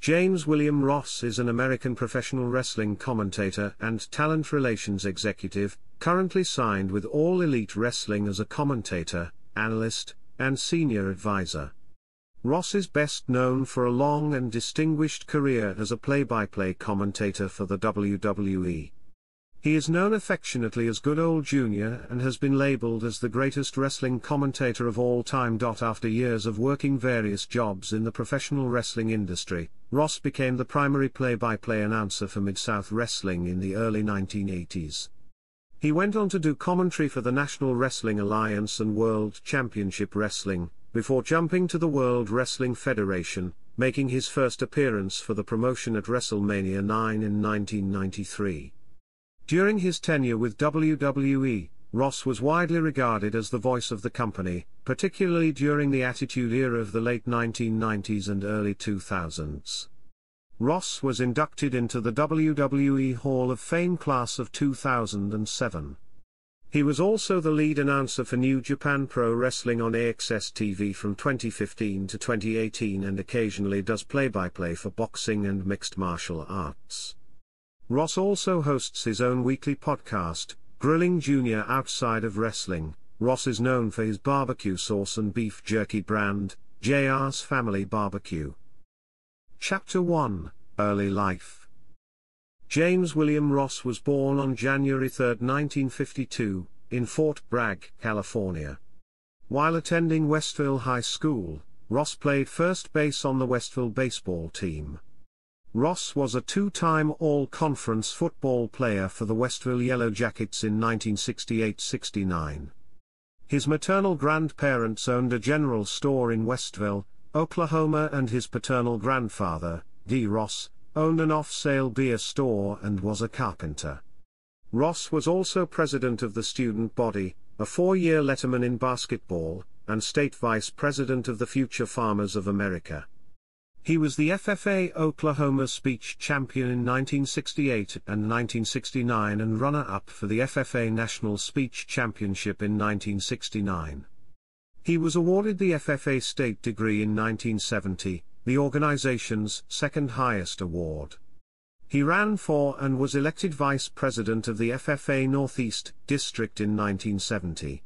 James William Ross is an American professional wrestling commentator and talent relations executive, currently signed with All Elite Wrestling as a commentator, analyst, and senior advisor. Ross is best known for a long and distinguished career as a play-by-play commentator for the WWE. He is known affectionately as Good Old Junior and has been labeled as the greatest wrestling commentator of all time. After years of working various jobs in the professional wrestling industry, Ross became the primary play-by-play announcer for Mid-South Wrestling in the early 1980s. He went on to do commentary for the National Wrestling Alliance and World Championship Wrestling, before jumping to the World Wrestling Federation, making his first appearance for the promotion at WrestleMania 9 in 1993. During his tenure with WWE, Ross was widely regarded as the voice of the company, particularly during the Attitude Era of the late 1990s and early 2000s. Ross was inducted into the WWE Hall of Fame class of 2007. He was also the lead announcer for New Japan Pro Wrestling on AXS TV from 2015 to 2018 and occasionally does play-by-play -play for boxing and mixed martial arts. Ross also hosts his own weekly podcast, Grilling Junior Outside of Wrestling. Ross is known for his barbecue sauce and beef jerky brand, JR's Family Barbecue. Chapter 1 Early Life James William Ross was born on January 3, 1952, in Fort Bragg, California. While attending Westville High School, Ross played first base on the Westville baseball team. Ross was a two-time All-Conference football player for the Westville Yellow Jackets in 1968-69. His maternal grandparents owned a general store in Westville, Oklahoma and his paternal grandfather, D. Ross, owned an off-sale beer store and was a carpenter. Ross was also president of the student body, a four-year letterman in basketball, and state vice president of the Future Farmers of America. He was the FFA Oklahoma Speech Champion in 1968 and 1969 and runner-up for the FFA National Speech Championship in 1969. He was awarded the FFA State Degree in 1970, the organization's second highest award. He ran for and was elected vice president of the FFA Northeast District in 1970.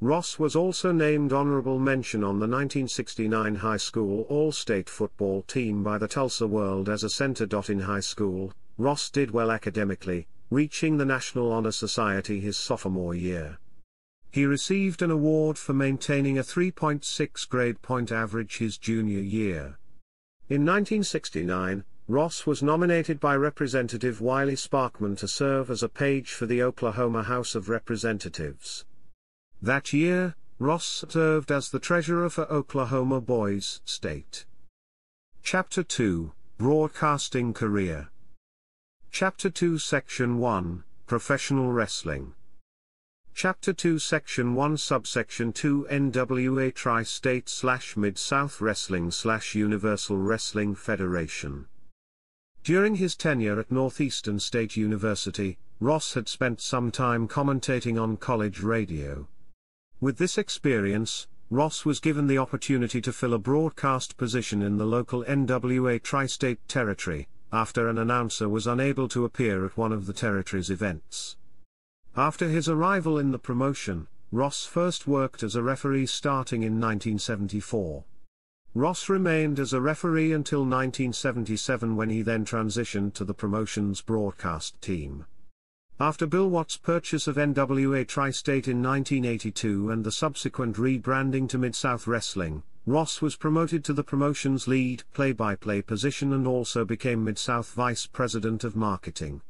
Ross was also named honorable mention on the 1969 high school all-state football team by the Tulsa World as a center. In high school, Ross did well academically, reaching the National Honor Society his sophomore year. He received an award for maintaining a 3.6 grade point average his junior year. In 1969, Ross was nominated by Representative Wiley Sparkman to serve as a page for the Oklahoma House of Representatives. That year, Ross served as the treasurer for Oklahoma Boys State. Chapter 2 Broadcasting Career Chapter 2 Section 1 Professional Wrestling Chapter 2 Section 1 Subsection 2 NWA Tri-State slash Mid-South Wrestling slash Universal Wrestling Federation During his tenure at Northeastern State University, Ross had spent some time commentating on college radio. With this experience, Ross was given the opportunity to fill a broadcast position in the local NWA tri-state territory, after an announcer was unable to appear at one of the territory's events. After his arrival in the promotion, Ross first worked as a referee starting in 1974. Ross remained as a referee until 1977 when he then transitioned to the promotion's broadcast team. After Bill Watts' purchase of NWA Tri-State in 1982 and the subsequent rebranding to Mid-South Wrestling, Ross was promoted to the promotion's lead play-by-play position and also became Mid-South Vice President of Marketing.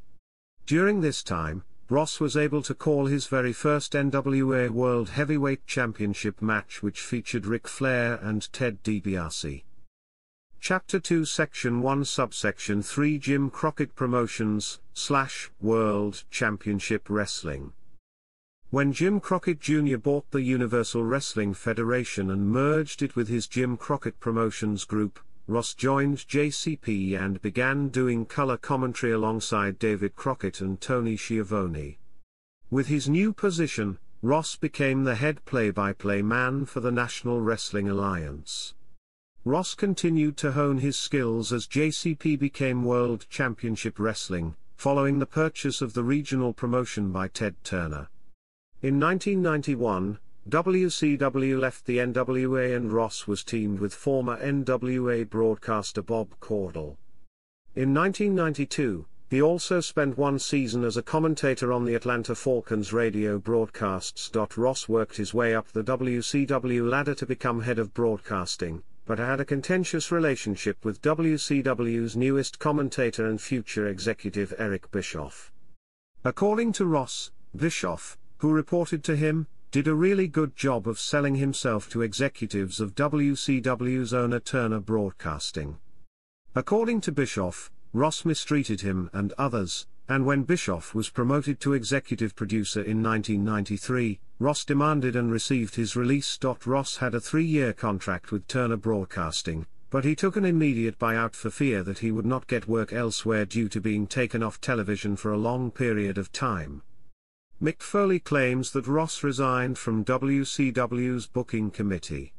During this time, Ross was able to call his very first NWA World Heavyweight Championship match which featured Ric Flair and Ted DiBiase. Chapter 2 Section 1 Subsection 3 Jim Crockett Promotions, slash, World Championship Wrestling When Jim Crockett Jr. bought the Universal Wrestling Federation and merged it with his Jim Crockett Promotions Group, Ross joined JCP and began doing color commentary alongside David Crockett and Tony Schiavone. With his new position, Ross became the head play-by-play -play man for the National Wrestling Alliance. Ross continued to hone his skills as JCP became World Championship Wrestling, following the purchase of the regional promotion by Ted Turner. In 1991, WCW left the NWA and Ross was teamed with former NWA broadcaster Bob Caudle. In 1992, he also spent one season as a commentator on the Atlanta Falcons radio broadcasts. Ross worked his way up the WCW ladder to become head of broadcasting, but had a contentious relationship with WCW's newest commentator and future executive Eric Bischoff. According to Ross, Bischoff, who reported to him, did a really good job of selling himself to executives of WCW's owner Turner Broadcasting. According to Bischoff, Ross mistreated him and others, and when Bischoff was promoted to executive producer in 1993, Ross demanded and received his release. Ross had a three year contract with Turner Broadcasting, but he took an immediate buyout for fear that he would not get work elsewhere due to being taken off television for a long period of time. Mick Foley claims that Ross resigned from WCW's booking committee.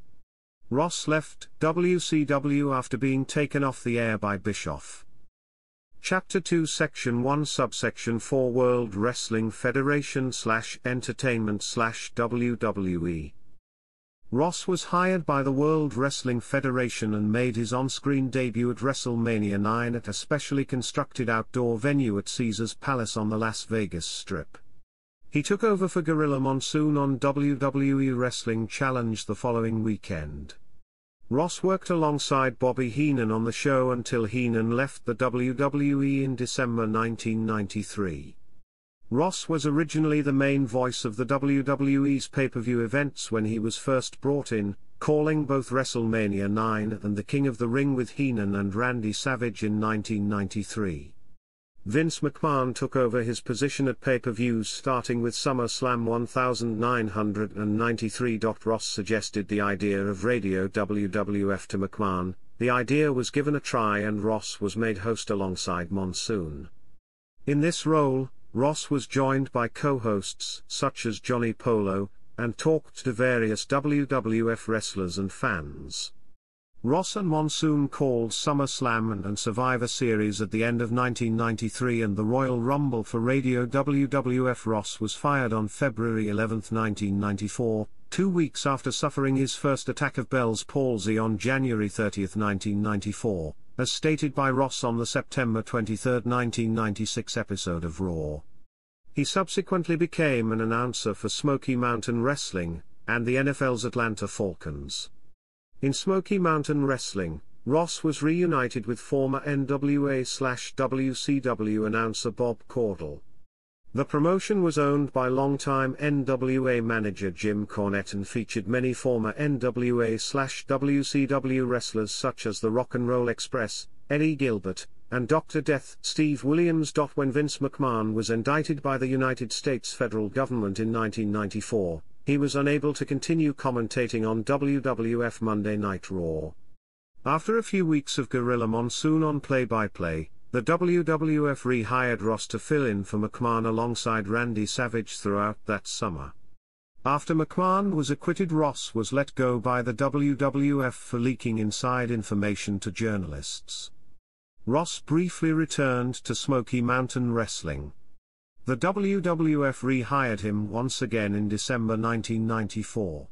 Ross left WCW after being taken off the air by Bischoff. Chapter 2 Section 1 Subsection 4 World Wrestling Federation slash Entertainment slash WWE Ross was hired by the World Wrestling Federation and made his on-screen debut at WrestleMania 9 at a specially constructed outdoor venue at Caesars Palace on the Las Vegas Strip. He took over for Gorilla Monsoon on WWE Wrestling Challenge the following weekend. Ross worked alongside Bobby Heenan on the show until Heenan left the WWE in December 1993. Ross was originally the main voice of the WWE's pay-per-view events when he was first brought in, calling both WrestleMania 9 and the King of the Ring with Heenan and Randy Savage in 1993. Vince McMahon took over his position at pay-per-views starting with SummerSlam 1993. Ross suggested the idea of Radio WWF to McMahon, the idea was given a try and Ross was made host alongside Monsoon. In this role, Ross was joined by co-hosts such as Johnny Polo, and talked to various WWF wrestlers and fans. Ross and Monsoon called SummerSlam and Survivor Series at the end of 1993 and the Royal Rumble for Radio WWF. Ross was fired on February 11, 1994, two weeks after suffering his first attack of Bell's palsy on January 30, 1994, as stated by Ross on the September 23, 1996 episode of Raw. He subsequently became an announcer for Smoky Mountain Wrestling, and the NFL's Atlanta Falcons. In Smoky Mountain Wrestling, Ross was reunited with former NWA slash WCW announcer Bob Caudle. The promotion was owned by longtime NWA manager Jim Cornette and featured many former NWA slash WCW wrestlers such as the Rock and Roll Express, Eddie Gilbert, and Dr. Death Steve Williams. When Vince McMahon was indicted by the United States federal government in 1994, he was unable to continue commentating on WWF Monday Night Raw. After a few weeks of Gorilla Monsoon on play-by-play, the WWF rehired Ross to fill in for McMahon alongside Randy Savage throughout that summer. After McMahon was acquitted Ross was let go by the WWF for leaking inside information to journalists. Ross briefly returned to Smoky Mountain Wrestling. The WWF rehired him once again in December 1994.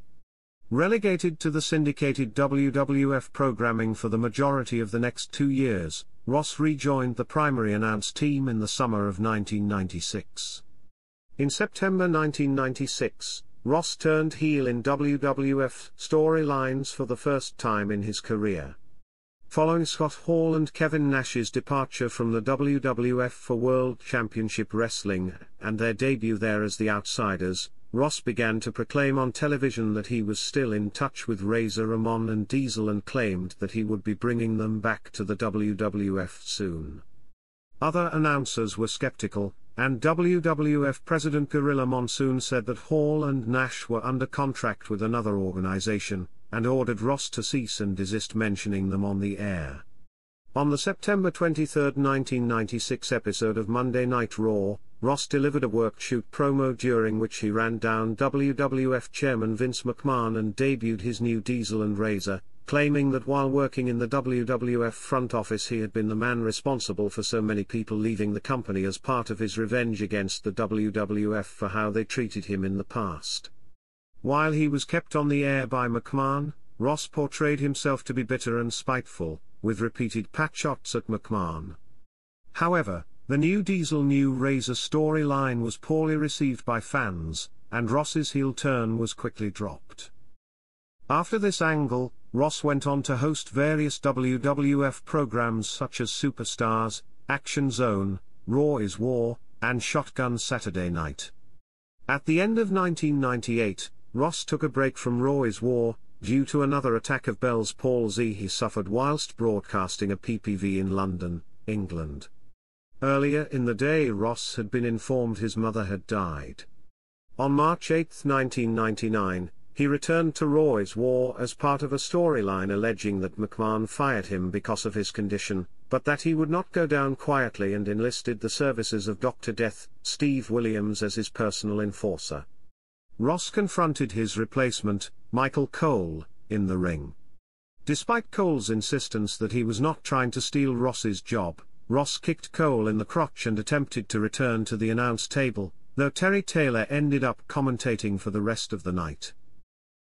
Relegated to the syndicated WWF programming for the majority of the next two years, Ross rejoined the primary announce team in the summer of 1996. In September 1996, Ross turned heel in WWF storylines for the first time in his career. Following Scott Hall and Kevin Nash's departure from the WWF for World Championship Wrestling, and their debut there as the Outsiders, Ross began to proclaim on television that he was still in touch with Razor Ramon and Diesel and claimed that he would be bringing them back to the WWF soon. Other announcers were skeptical, and WWF President Gorilla Monsoon said that Hall and Nash were under contract with another organization, and ordered Ross to cease and desist mentioning them on the air. On the September 23, 1996 episode of Monday Night Raw, Ross delivered a work shoot promo during which he ran down WWF chairman Vince McMahon and debuted his new Diesel and Razor, claiming that while working in the WWF front office he had been the man responsible for so many people leaving the company as part of his revenge against the WWF for how they treated him in the past. While he was kept on the air by McMahon, Ross portrayed himself to be bitter and spiteful, with repeated pat shots at McMahon. However, the new Diesel New Razor storyline was poorly received by fans, and Ross's heel turn was quickly dropped. After this angle, Ross went on to host various WWF programs such as Superstars, Action Zone, Raw is War, and Shotgun Saturday Night. At the end of 1998, Ross took a break from is War, due to another attack of Bell's palsy he suffered whilst broadcasting a PPV in London, England. Earlier in the day Ross had been informed his mother had died. On March 8, 1999, he returned to is War as part of a storyline alleging that McMahon fired him because of his condition, but that he would not go down quietly and enlisted the services of Dr. Death, Steve Williams as his personal enforcer. Ross confronted his replacement, Michael Cole, in the ring. Despite Cole's insistence that he was not trying to steal Ross's job, Ross kicked Cole in the crotch and attempted to return to the announce table, though Terry Taylor ended up commentating for the rest of the night.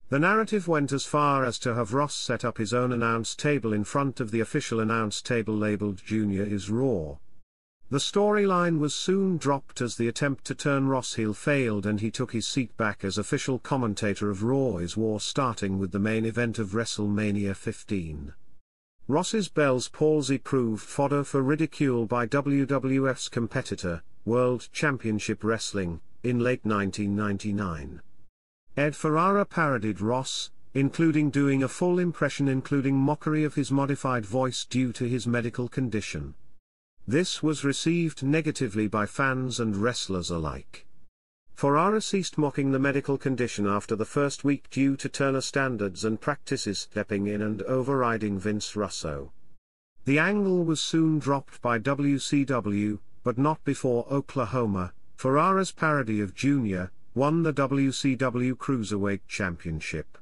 The narrative went as far as to have Ross set up his own announce table in front of the official announce table labeled Junior is Raw. The storyline was soon dropped as the attempt to turn Ross heel failed and he took his seat back as official commentator of Raw is War starting with the main event of WrestleMania 15. Ross's Bell's palsy proved fodder for ridicule by WWF's competitor, World Championship Wrestling, in late 1999. Ed Ferrara parodied Ross, including doing a full impression including mockery of his modified voice due to his medical condition. This was received negatively by fans and wrestlers alike. Ferrara ceased mocking the medical condition after the first week due to Turner standards and practices stepping in and overriding Vince Russo. The angle was soon dropped by WCW, but not before Oklahoma, Ferrara's parody of Junior, won the WCW Cruiserweight Championship.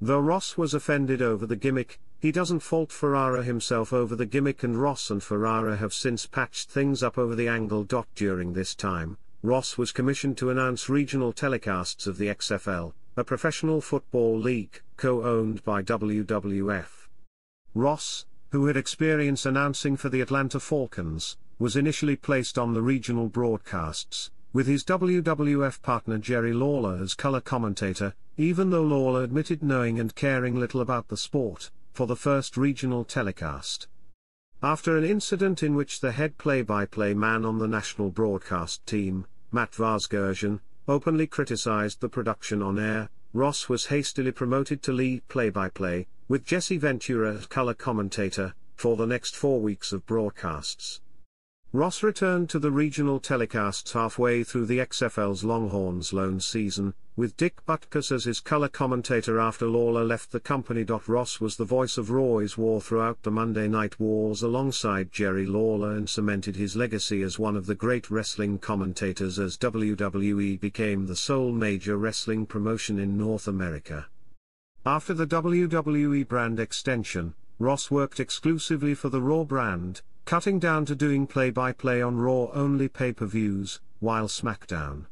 Though Ross was offended over the gimmick, he doesn't fault Ferrara himself over the gimmick and Ross and Ferrara have since patched things up over the angle. During this time, Ross was commissioned to announce regional telecasts of the XFL, a professional football league, co-owned by WWF. Ross, who had experience announcing for the Atlanta Falcons, was initially placed on the regional broadcasts, with his WWF partner Jerry Lawler as color commentator, even though Lawler admitted knowing and caring little about the sport, for the first regional telecast. After an incident in which the head play-by-play man on the national broadcast team, Matt Vasgersian, openly criticized the production on air, Ross was hastily promoted to lead play-by-play, with Jesse Ventura as color commentator, for the next four weeks of broadcasts. Ross returned to the regional telecasts halfway through the XFL's Longhorns loan season, with Dick Butkus as his color commentator after Lawler left the company. Ross was the voice of is War throughout the Monday Night Wars alongside Jerry Lawler and cemented his legacy as one of the great wrestling commentators as WWE became the sole major wrestling promotion in North America. After the WWE brand extension, Ross worked exclusively for the Raw brand, cutting down to doing play-by-play on Raw-only pay-per-views, while SmackDown.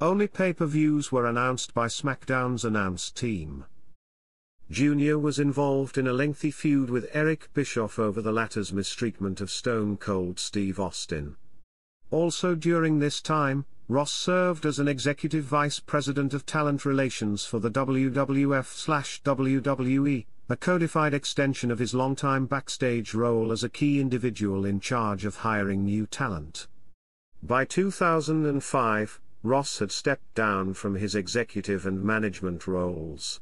Only pay-per-views were announced by SmackDown's announce team. Junior was involved in a lengthy feud with Eric Bischoff over the latter's mistreatment of Stone Cold Steve Austin. Also during this time, Ross served as an executive vice president of talent relations for the WWF/WWE, a codified extension of his longtime backstage role as a key individual in charge of hiring new talent. By 2005, Ross had stepped down from his executive and management roles.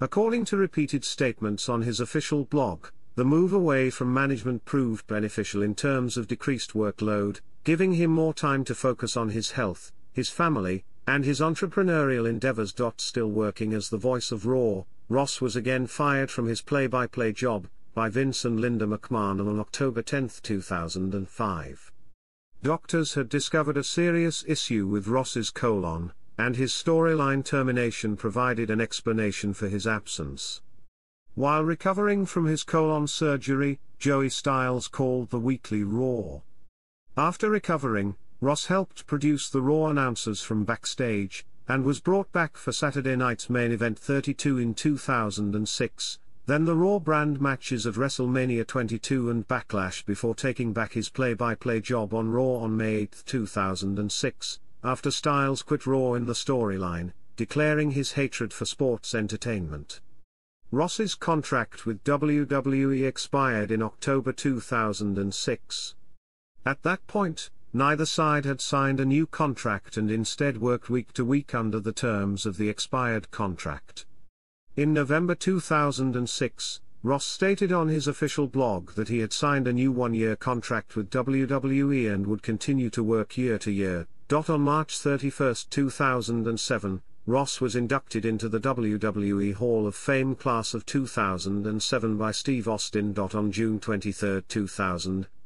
According to repeated statements on his official blog, the move away from management proved beneficial in terms of decreased workload, giving him more time to focus on his health, his family, and his entrepreneurial endeavors. Still working as the voice of Raw, Ross was again fired from his play-by-play job, by Vince and Linda McMahon on October 10, 2005. Doctors had discovered a serious issue with Ross's colon, and his storyline termination provided an explanation for his absence. While recovering from his colon surgery, Joey Styles called the weekly Raw. After recovering, Ross helped produce the Raw announcers from backstage, and was brought back for Saturday night's main event 32 in 2006, then the Raw brand matches of WrestleMania 22 and Backlash before taking back his play-by-play job on Raw on May 8, 2006, after Styles quit Raw in the storyline, declaring his hatred for sports entertainment. Ross's contract with WWE expired in October 2006. At that point, neither side had signed a new contract and instead worked week to week under the terms of the expired contract. In November 2006, Ross stated on his official blog that he had signed a new one-year contract with WWE and would continue to work year to year. On March 31, 2007, Ross was inducted into the WWE Hall of Fame class of 2007 by Steve Austin. On June 23,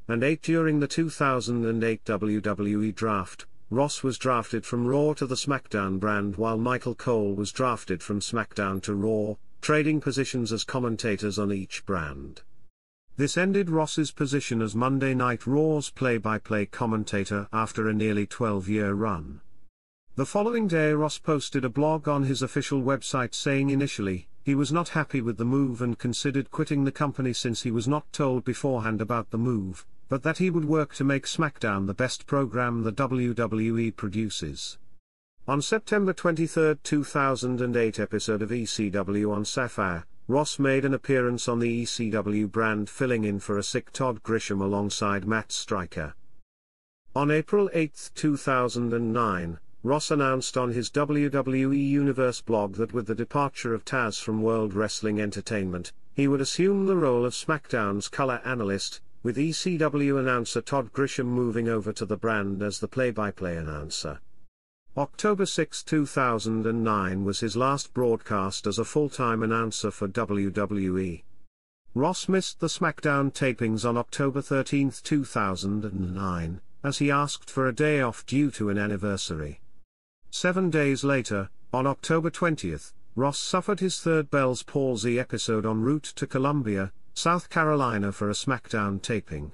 2008 during the 2008 WWE Draft, Ross was drafted from Raw to the SmackDown brand while Michael Cole was drafted from SmackDown to Raw, trading positions as commentators on each brand. This ended Ross's position as Monday Night Raw's play-by-play commentator after a nearly 12-year run. The following day Ross posted a blog on his official website saying initially, he was not happy with the move and considered quitting the company since he was not told beforehand about the move, but that he would work to make SmackDown the best program the WWE produces. On September 23, 2008 episode of ECW on Sapphire, Ross made an appearance on the ECW brand filling in for a sick Todd Grisham alongside Matt Striker. On April 8, 2009, Ross announced on his WWE Universe blog that with the departure of Taz from World Wrestling Entertainment, he would assume the role of SmackDown's color analyst, with ECW announcer Todd Grisham moving over to the brand as the play-by-play announcer. October 6, 2009 was his last broadcast as a full-time announcer for WWE. Ross missed the SmackDown tapings on October 13, 2009, as he asked for a day off due to an anniversary. Seven days later, on October 20, Ross suffered his third Bell's palsy episode en route to Columbia, South Carolina for a SmackDown taping.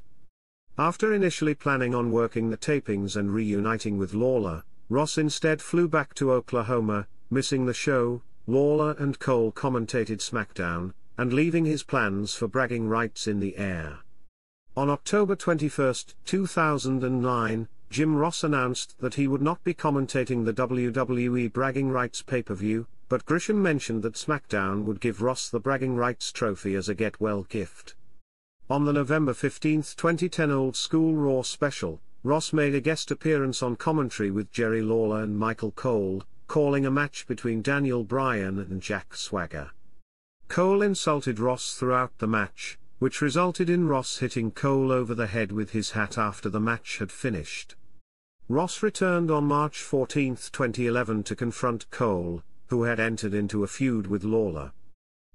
After initially planning on working the tapings and reuniting with Lawler, Ross instead flew back to Oklahoma, missing the show, Lawler and Cole commentated SmackDown, and leaving his plans for bragging rights in the air. On October 21, 2009, Jim Ross announced that he would not be commentating the WWE Bragging Rights pay-per-view, but Grisham mentioned that SmackDown would give Ross the bragging rights trophy as a get-well gift. On the November 15, 2010 Old School Raw special, Ross made a guest appearance on commentary with Jerry Lawler and Michael Cole, calling a match between Daniel Bryan and Jack Swagger. Cole insulted Ross throughout the match, which resulted in Ross hitting Cole over the head with his hat after the match had finished. Ross returned on March 14, 2011 to confront Cole, who had entered into a feud with Lawler.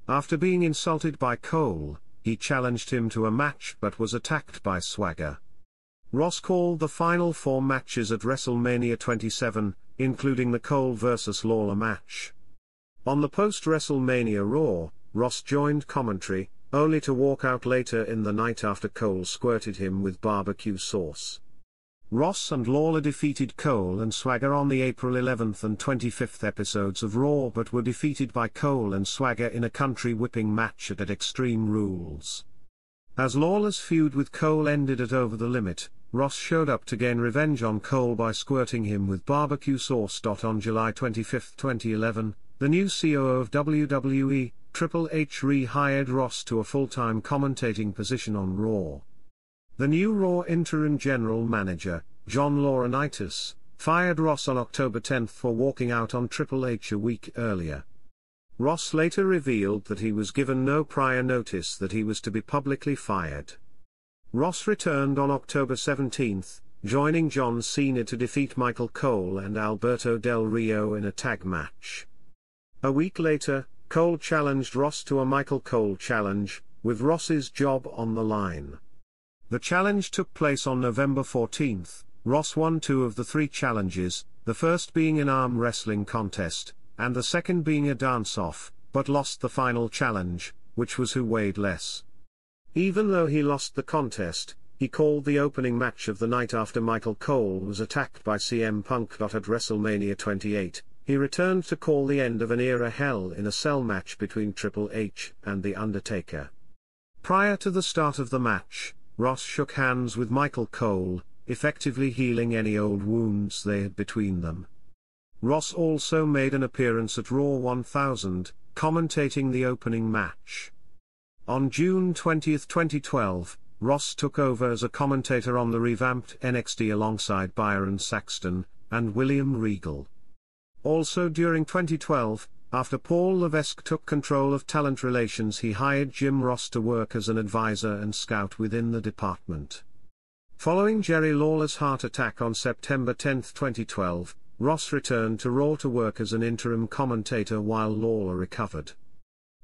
After being insulted by Cole, he challenged him to a match but was attacked by Swagger. Ross called the final four matches at WrestleMania 27, including the Cole vs. Lawler match. On the post-WrestleMania Raw, Ross joined commentary, only to walk out later in the night after Cole squirted him with barbecue sauce. Ross and Lawler defeated Cole and Swagger on the April 11th and 25th episodes of Raw but were defeated by Cole and Swagger in a country whipping match at Extreme Rules. As Lawler's feud with Cole ended at Over the Limit, Ross showed up to gain revenge on Cole by squirting him with barbecue sauce. On July 25, 2011, the new COO of WWE, Triple H rehired Ross to a full-time commentating position on Raw. The new Raw interim general manager, John Laurinaitis, fired Ross on October 10 for walking out on Triple H a week earlier. Ross later revealed that he was given no prior notice that he was to be publicly fired. Ross returned on October 17, joining John Cena to defeat Michael Cole and Alberto Del Rio in a tag match. A week later, Cole challenged Ross to a Michael Cole challenge, with Ross's job on the line. The challenge took place on November 14. Ross won two of the three challenges, the first being an arm wrestling contest, and the second being a dance-off, but lost the final challenge, which was who weighed less. Even though he lost the contest, he called the opening match of the night after Michael Cole was attacked by CM Punk. At WrestleMania 28, he returned to call the end of an era Hell in a Cell match between Triple H and The Undertaker. Prior to the start of the match, Ross shook hands with Michael Cole, effectively healing any old wounds they had between them. Ross also made an appearance at Raw 1000, commentating the opening match. On June 20, 2012, Ross took over as a commentator on the revamped NXT alongside Byron Saxton and William Regal. Also during 2012, after Paul Levesque took control of talent relations he hired Jim Ross to work as an advisor and scout within the department. Following Jerry Lawler's heart attack on September 10, 2012, Ross returned to Raw to work as an interim commentator while Lawler recovered.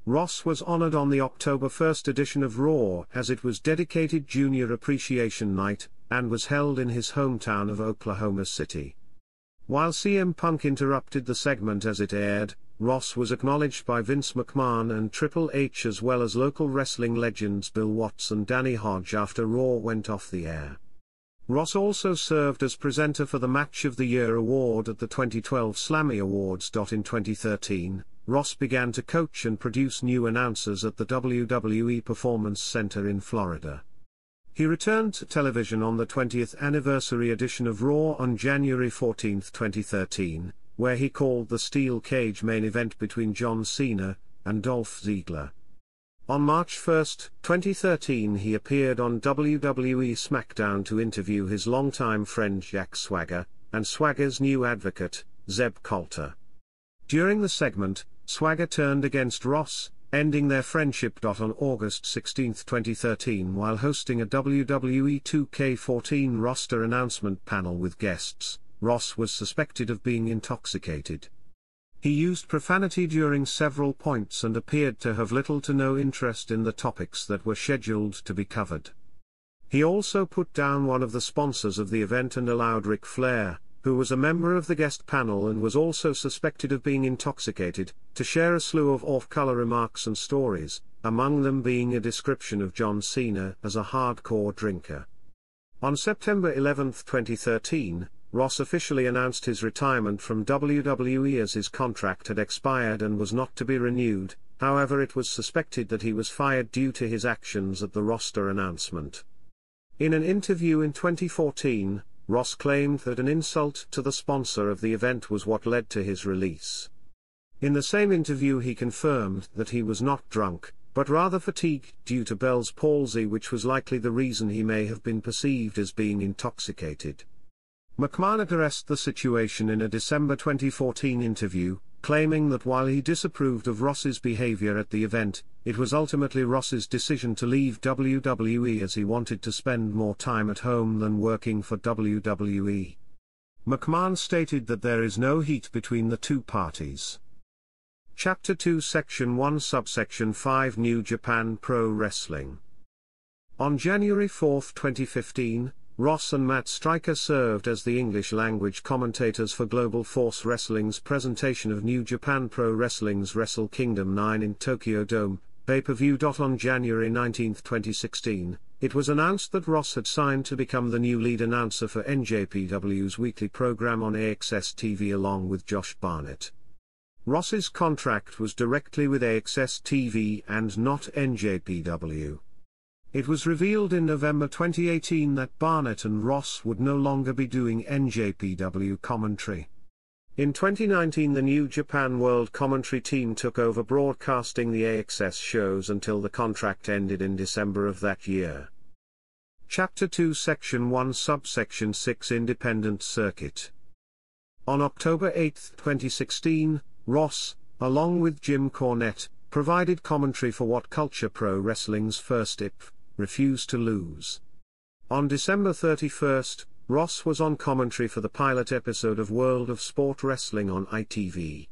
Ross was honored on the October 1 edition of Raw as it was dedicated Junior Appreciation Night, and was held in his hometown of Oklahoma City. While CM Punk interrupted the segment as it aired, Ross was acknowledged by Vince McMahon and Triple H as well as local wrestling legends Bill Watts and Danny Hodge after Raw went off the air. Ross also served as presenter for the Match of the Year award at the 2012 Slammy Awards. In 2013, Ross began to coach and produce new announcers at the WWE Performance Center in Florida. He returned to television on the 20th anniversary edition of Raw on January 14, 2013, where he called the steel cage main event between John Cena and Dolph Ziggler. On March 1, 2013 he appeared on WWE SmackDown to interview his longtime friend Jack Swagger, and Swagger's new advocate, Zeb Colter. During the segment, Swagger turned against Ross, ending their friendship. On August 16, 2013 while hosting a WWE 2K14 roster announcement panel with guests, Ross was suspected of being intoxicated. He used profanity during several points and appeared to have little to no interest in the topics that were scheduled to be covered. He also put down one of the sponsors of the event and allowed Ric Flair, who was a member of the guest panel and was also suspected of being intoxicated, to share a slew of off-color remarks and stories, among them being a description of John Cena as a hardcore drinker. On September 11, 2013, Ross officially announced his retirement from WWE as his contract had expired and was not to be renewed, however it was suspected that he was fired due to his actions at the roster announcement. In an interview in 2014, Ross claimed that an insult to the sponsor of the event was what led to his release. In the same interview he confirmed that he was not drunk, but rather fatigued due to Bell's palsy which was likely the reason he may have been perceived as being intoxicated. McMahon addressed the situation in a December 2014 interview, claiming that while he disapproved of Ross's behavior at the event, it was ultimately Ross's decision to leave WWE as he wanted to spend more time at home than working for WWE. McMahon stated that there is no heat between the two parties. Chapter 2 Section 1 Subsection 5 New Japan Pro Wrestling On January 4, 2015, Ross and Matt Striker served as the English-language commentators for Global Force Wrestling's presentation of New Japan Pro Wrestling's Wrestle Kingdom 9 in Tokyo Dome, pay-per-view. On January 19, 2016, it was announced that Ross had signed to become the new lead announcer for NJPW's weekly program on AXS TV along with Josh Barnett. Ross's contract was directly with AXS TV and not NJPW. It was revealed in November 2018 that Barnett and Ross would no longer be doing NJPW commentary. In 2019 the New Japan World Commentary team took over broadcasting the AXS shows until the contract ended in December of that year. Chapter 2 Section 1 Subsection 6 Independent Circuit On October 8, 2016, Ross, along with Jim Cornette, provided commentary for What Culture Pro Wrestling's first IP refused to lose. On December 31, Ross was on commentary for the pilot episode of World of Sport Wrestling on ITV.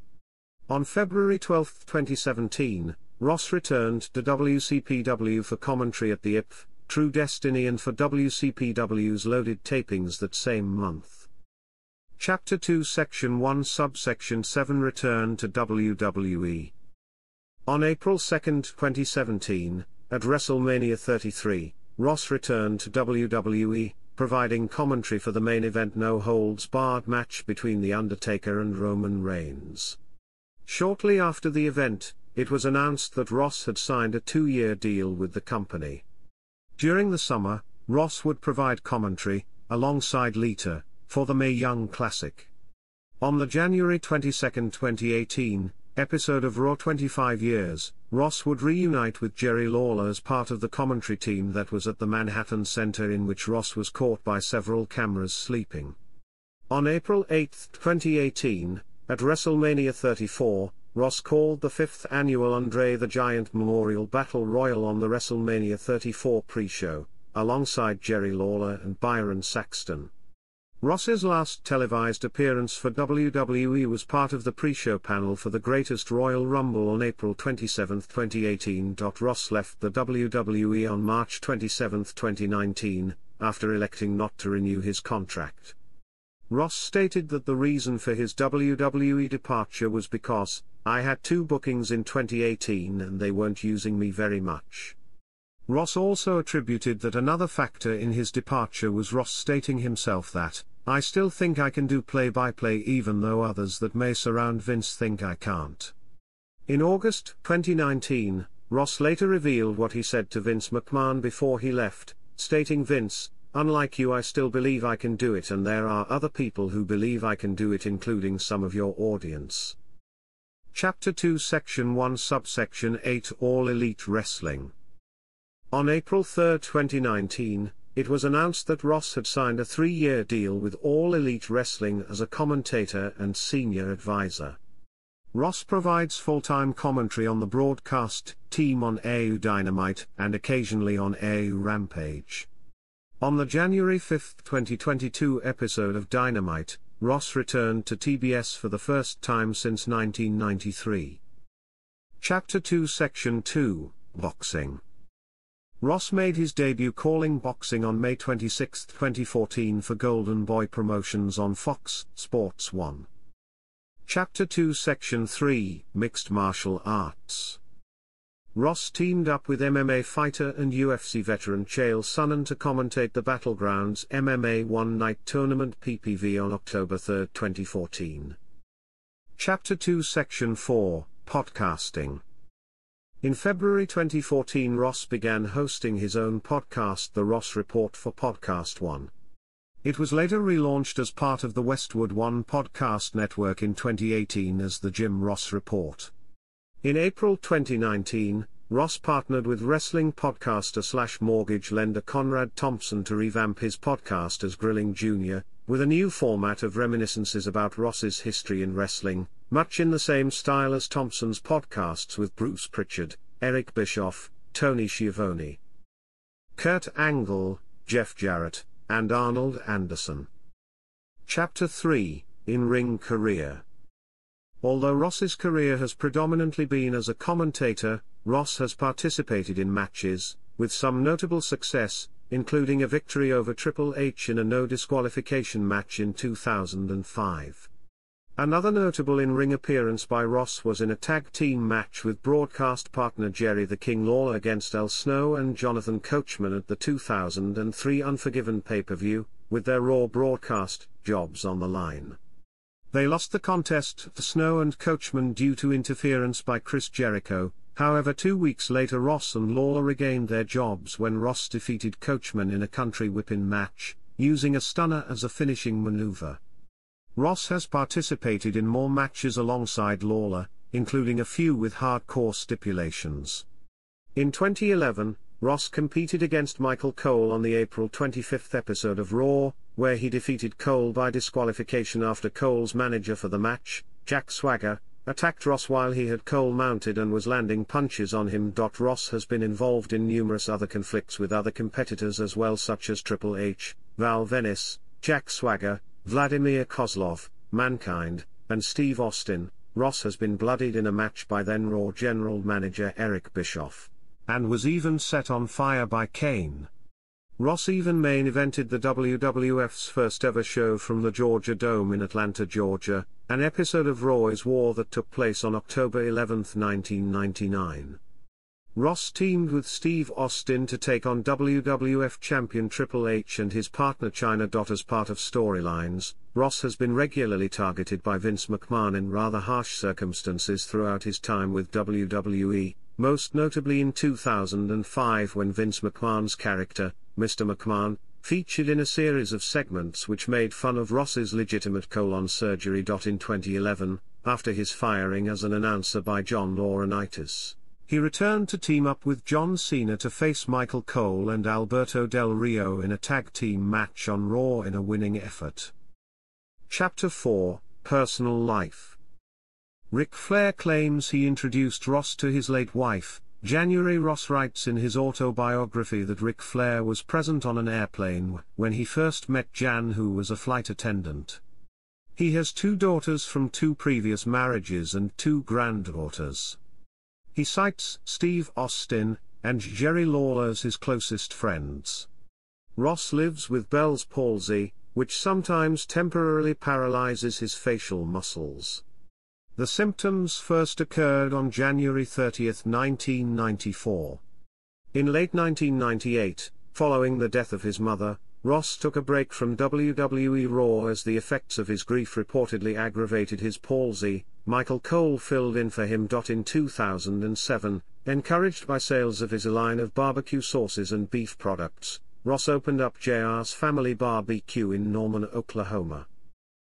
On February 12, 2017, Ross returned to WCPW for commentary at the IPF, True Destiny and for WCPW's loaded tapings that same month. Chapter 2 Section 1 Subsection 7 Return to WWE On April 2, 2017, at WrestleMania 33, Ross returned to WWE, providing commentary for the main event no holds barred match between The Undertaker and Roman Reigns. Shortly after the event, it was announced that Ross had signed a two year deal with the company. During the summer, Ross would provide commentary, alongside Lita, for the Mae Young Classic. On the January 22, 2018, episode of Raw 25 Years, Ross would reunite with Jerry Lawler as part of the commentary team that was at the Manhattan Center in which Ross was caught by several cameras sleeping. On April 8, 2018, at WrestleMania 34, Ross called the fifth annual Andre the Giant Memorial Battle Royal on the WrestleMania 34 pre-show, alongside Jerry Lawler and Byron Saxton. Ross's last televised appearance for WWE was part of the pre-show panel for the Greatest Royal Rumble on April 27, 2018. Ross left the WWE on March 27, 2019, after electing not to renew his contract. Ross stated that the reason for his WWE departure was because, I had two bookings in 2018 and they weren't using me very much. Ross also attributed that another factor in his departure was Ross stating himself that, I still think I can do play-by-play even though others that may surround Vince think I can't. In August 2019, Ross later revealed what he said to Vince McMahon before he left, stating Vince, unlike you I still believe I can do it and there are other people who believe I can do it including some of your audience. Chapter 2 Section 1 Subsection 8 All Elite Wrestling on April 3, 2019, it was announced that Ross had signed a three-year deal with All Elite Wrestling as a commentator and senior advisor. Ross provides full-time commentary on the broadcast team on AEW Dynamite and occasionally on AEW Rampage. On the January 5, 2022 episode of Dynamite, Ross returned to TBS for the first time since 1993. Chapter 2 Section 2 Boxing Ross made his debut calling boxing on May 26, 2014 for Golden Boy Promotions on Fox Sports 1. Chapter 2 Section 3 Mixed Martial Arts Ross teamed up with MMA fighter and UFC veteran Chael Sonnen to commentate the Battlegrounds MMA One Night Tournament PPV on October 3, 2014. Chapter 2 Section 4 Podcasting in February 2014 Ross began hosting his own podcast The Ross Report for Podcast One. It was later relaunched as part of the Westwood One podcast network in 2018 as The Jim Ross Report. In April 2019, Ross partnered with wrestling podcaster slash mortgage lender Conrad Thompson to revamp his podcast as Grilling Jr., with a new format of reminiscences about Ross's history in wrestling, much in the same style as Thompson's podcasts with Bruce Prichard, Eric Bischoff, Tony Schiavone, Kurt Angle, Jeff Jarrett, and Arnold Anderson. Chapter 3 In Ring Career Although Ross's career has predominantly been as a commentator, Ross has participated in matches, with some notable success, including a victory over Triple H in a no disqualification match in 2005. Another notable in-ring appearance by Ross was in a tag team match with broadcast partner Jerry the King Lawler against Al Snow and Jonathan Coachman at the 2003 Unforgiven pay-per-view, with their Raw broadcast jobs on the line. They lost the contest to Snow and Coachman due to interference by Chris Jericho, however two weeks later Ross and Lawler regained their jobs when Ross defeated Coachman in a country whipping match, using a stunner as a finishing maneuver. Ross has participated in more matches alongside Lawler, including a few with hardcore stipulations. In 2011, Ross competed against Michael Cole on the April 25 episode of Raw, where he defeated Cole by disqualification after Cole's manager for the match, Jack Swagger, attacked Ross while he had Cole mounted and was landing punches on him. Ross has been involved in numerous other conflicts with other competitors as well such as Triple H, Val Venis, Jack Swagger, Vladimir Kozlov, Mankind, and Steve Austin, Ross has been bloodied in a match by then Raw general manager Eric Bischoff. And was even set on fire by Kane. Ross even main evented the WWF's first ever show from the Georgia Dome in Atlanta, Georgia, an episode of Raw is War that took place on October 11, 1999. Ross teamed with Steve Austin to take on WWF champion Triple H and his partner Chyna. As part of storylines, Ross has been regularly targeted by Vince McMahon in rather harsh circumstances throughout his time with WWE, most notably in 2005 when Vince McMahon's character, Mr. McMahon, featured in a series of segments which made fun of Ross's legitimate colon surgery. In 2011, after his firing as an announcer by John Laurinaitis, he returned to team up with John Cena to face Michael Cole and Alberto Del Rio in a tag team match on Raw in a winning effort. Chapter 4 Personal Life Ric Flair claims he introduced Ross to his late wife, January Ross writes in his autobiography that Ric Flair was present on an airplane when he first met Jan who was a flight attendant. He has two daughters from two previous marriages and two granddaughters. He cites Steve Austin and Jerry Lawler as his closest friends. Ross lives with Bell's palsy, which sometimes temporarily paralyzes his facial muscles. The symptoms first occurred on January 30, 1994. In late 1998, following the death of his mother, Ross took a break from WWE Raw as the effects of his grief reportedly aggravated his palsy. Michael Cole filled in for him. In 2007, encouraged by sales of his line of barbecue sauces and beef products, Ross opened up JR's Family Barbecue in Norman, Oklahoma.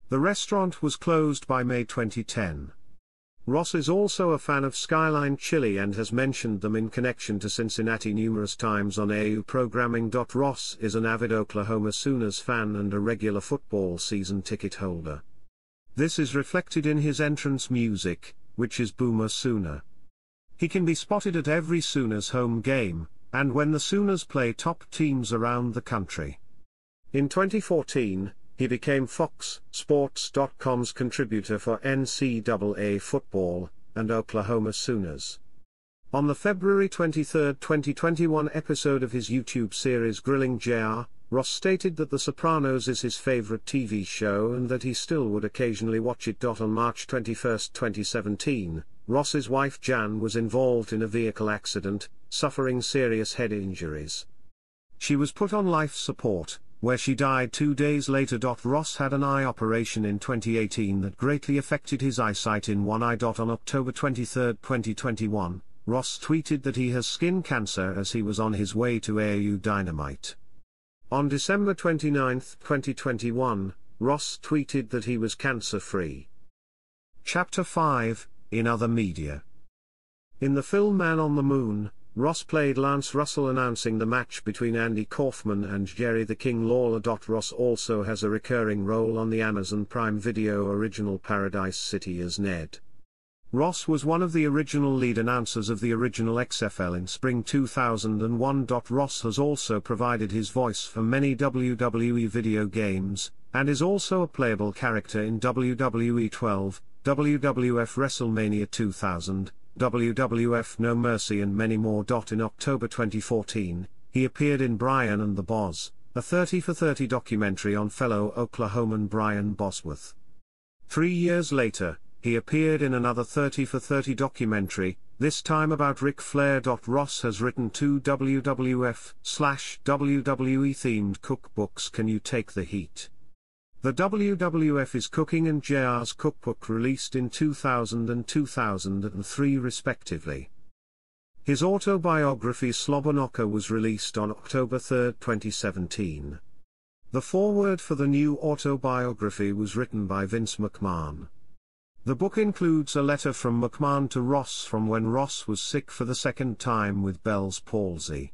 The restaurant was closed by May 2010. Ross is also a fan of Skyline Chili and has mentioned them in connection to Cincinnati numerous times on AEW programming. Ross is an avid Oklahoma Sooners fan and a regular football season ticket holder. This is reflected in his entrance music, which is Boomer Sooner. He can be spotted at every Sooners home game, and when the Sooners play top teams around the country. In 2014, he became Fox Sports.com's contributor for NCAA football and Oklahoma Sooners. On the February 23, 2021 episode of his YouTube series Grilling JR, Ross stated that The Sopranos is his favorite TV show and that he still would occasionally watch it. On March 21, 2017, Ross's wife Jan was involved in a vehicle accident, suffering serious head injuries. She was put on life support, where she died two days later. Ross had an eye operation in 2018 that greatly affected his eyesight in one eye. On October 23, 2021, Ross tweeted that he has skin cancer as he was on his way to AEW Dynamite. On December 29, 2021, Ross tweeted that he was cancer free. Chapter 5 In Other Media In the film Man on the Moon, Ross played Lance Russell announcing the match between Andy Kaufman and Jerry the King Lawler. Ross also has a recurring role on the Amazon Prime Video original Paradise City as Ned. Ross was one of the original lead announcers of the original XFL in spring 2001. Ross has also provided his voice for many WWE video games, and is also a playable character in WWE 12, WWF WrestleMania 2000, WWF No Mercy and many more. In October 2014, he appeared in Brian and the Boz, a 30 for 30 documentary on fellow Oklahoman Brian Bosworth. Three years later, he appeared in another 30 for 30 documentary, this time about Ric Flair. Ross has written two WWF slash WWE themed cookbooks Can You Take the Heat? The WWF is Cooking and JR's cookbook released in 2000 and 2003 respectively. His autobiography Slobberknocker was released on October 3, 2017. The foreword for the new autobiography was written by Vince McMahon. The book includes a letter from McMahon to Ross from when Ross was sick for the second time with Bell's palsy.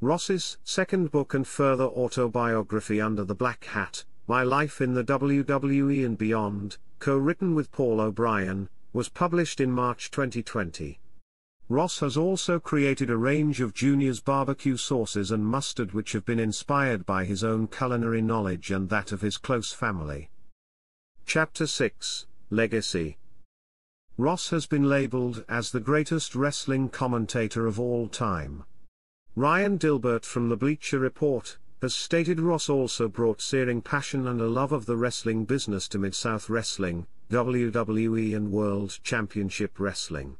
Ross's second book and further autobiography Under the Black Hat, my Life in the WWE and Beyond, co-written with Paul O'Brien, was published in March 2020. Ross has also created a range of Junior's barbecue sauces and mustard which have been inspired by his own culinary knowledge and that of his close family. Chapter 6 Legacy Ross has been labeled as the greatest wrestling commentator of all time. Ryan Dilbert from the Bleacher Report has stated Ross also brought searing passion and a love of the wrestling business to Mid South Wrestling, WWE, and World Championship Wrestling.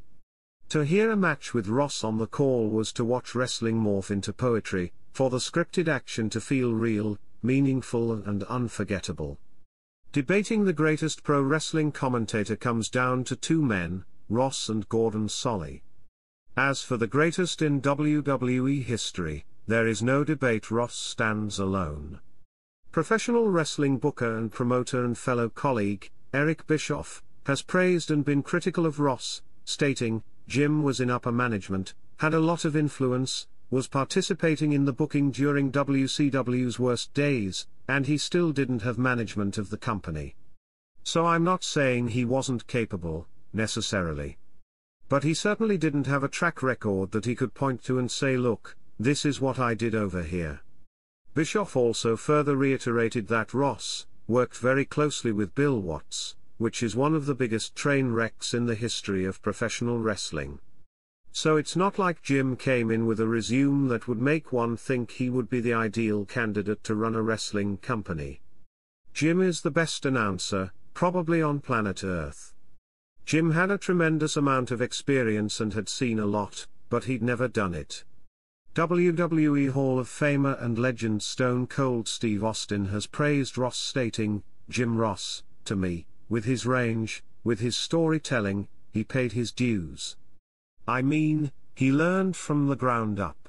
To hear a match with Ross on the call was to watch wrestling morph into poetry, for the scripted action to feel real, meaningful, and unforgettable. Debating the greatest pro wrestling commentator comes down to two men, Ross and Gordon Solie. As for the greatest in WWE history, there is no debate Ross stands alone. Professional wrestling booker and promoter and fellow colleague, Eric Bischoff, has praised and been critical of Ross, stating, Jim was in upper management, had a lot of influence, was participating in the booking during WCW's worst days, and he still didn't have management of the company. So I'm not saying he wasn't capable, necessarily. But he certainly didn't have a track record that he could point to and say look, this is what I did over here. Bischoff also further reiterated that Ross worked very closely with Bill Watts, which is one of the biggest train wrecks in the history of professional wrestling. So it's not like Jim came in with a resume that would make one think he would be the ideal candidate to run a wrestling company. Jim is the best announcer, probably on planet Earth. Jim had a tremendous amount of experience and had seen a lot, but he'd never done it. WWE Hall of Famer and legend Stone Cold Steve Austin has praised Ross stating, Jim Ross, to me, with his range, with his storytelling, he paid his dues. I mean, he learned from the ground up.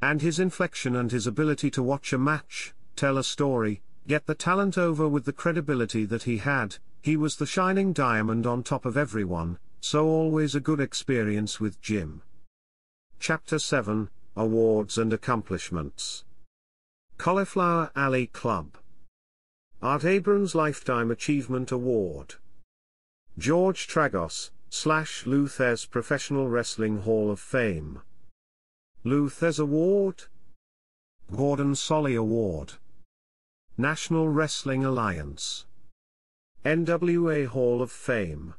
And his inflection and his ability to watch a match, tell a story, get the talent over with the credibility that he had, he was the shining diamond on top of everyone, so always a good experience with Jim. Chapter 7 Awards and Accomplishments. Cauliflower Alley Club. Art Abrams Lifetime Achievement Award. George Tragos, slash Lou Thesz Professional Wrestling Hall of Fame. Lou Thesz Award. Gordon Solie Award. National Wrestling Alliance. NWA Hall of Fame.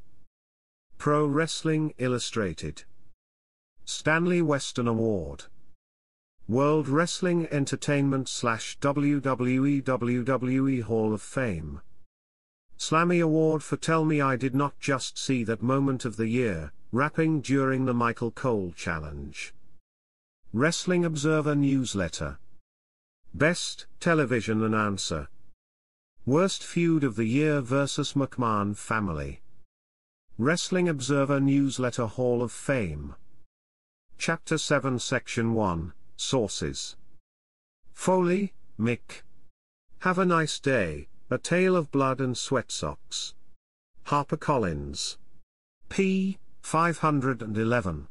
Pro Wrestling Illustrated. Stanley Weston Award. World Wrestling Entertainment slash WWE WWE Hall of Fame. Slammy Award for Tell Me I Did Not Just See That Moment of the Year, rapping during the Michael Cole Challenge. Wrestling Observer Newsletter. Best Television Announcer. Worst Feud of the Year vs. McMahon Family. Wrestling Observer Newsletter Hall of Fame. Chapter 7 Section 1 Sources. Foley, Mick. Have a Nice Day, A Tale of Blood and Sweat Socks. HarperCollins. p. 511.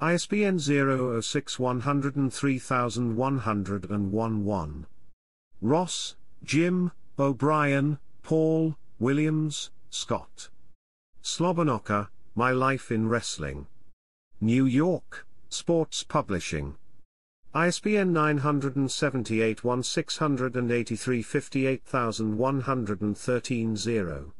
ISBN 006 103101 Ross, Jim, O'Brien, Paul, Williams, Scott. Slobberknocker, My Life in Wrestling. New York, Sports Publishing. ISBN 978 1683 58113 0.